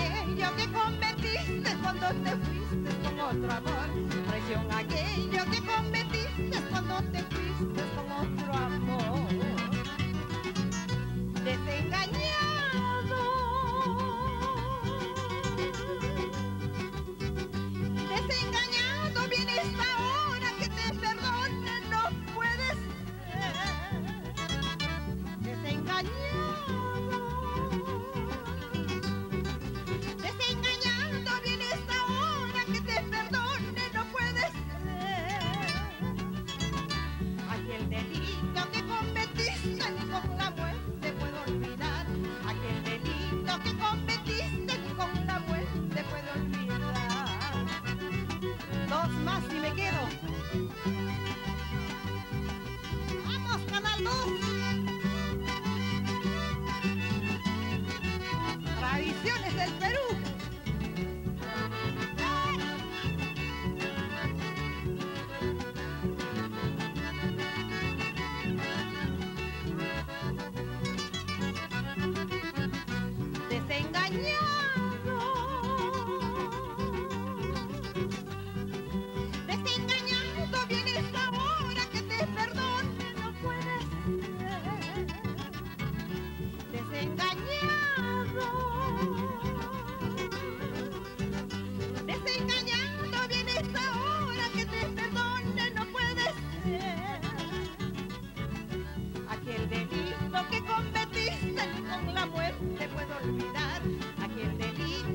aquello que cometiste cuando te fuiste con otro amor, traición aquello que cometiste Tradiciones del Perú.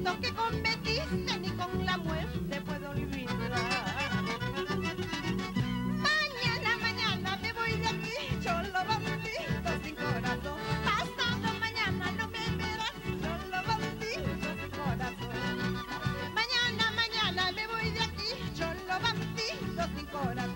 acto que cometiste ni con la muerte puedo olvidar. Mañana, mañana me voy de aquí, cholo bandido sin corazón. Pasado mañana no me verás, cholo bandido sin corazón. Mañana, mañana me voy de aquí, cholo bandido sin corazón.